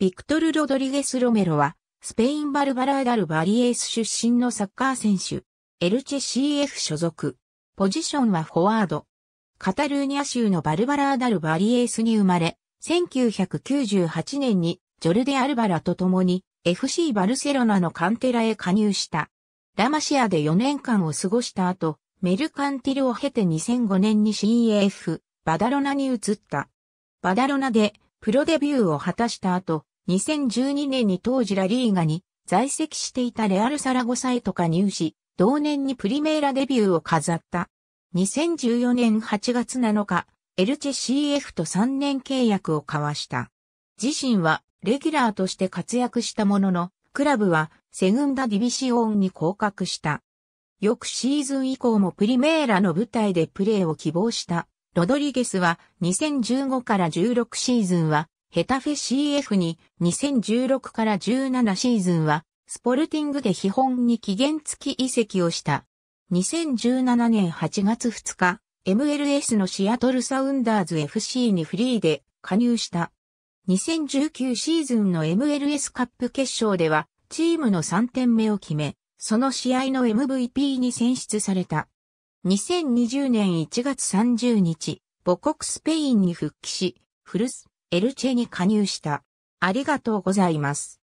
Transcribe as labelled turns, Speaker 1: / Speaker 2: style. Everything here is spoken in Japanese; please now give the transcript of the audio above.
Speaker 1: ビクトル・ロドリゲス・ロメロは、スペイン・バルバラダル・バリエース出身のサッカー選手。エルチェ CF 所属。ポジションはフォワード。カタルーニャ州のバルバラダル・バリエースに生まれ、1998年にジョルデ・アルバラと共に FC バルセロナのカンテラへ加入した。ラマシアで4年間を過ごした後、メルカンティルを経て2005年に CAF、バダロナに移った。バダロナでプロデビューを果たした後、2012年に当時ラリーガに在籍していたレアルサラゴサへと加入し、同年にプリメーラデビューを飾った。2014年8月7日、エルチェ CF と3年契約を交わした。自身はレギュラーとして活躍したものの、クラブはセグンダディビシオンに降格した。翌シーズン以降もプリメーラの舞台でプレーを希望したロドリゲスは2015から16シーズンはヘタフェ CF に2016から17シーズンはスポルティングで基本に期限付き移籍をした。2017年8月2日、MLS のシアトルサウンダーズ FC にフリーで加入した。2019シーズンの MLS カップ決勝ではチームの3点目を決め、その試合の MVP に選出された。2020年1月30日、母国スペインに復帰し、フルス、エルチェに加入した。ありがとうございます。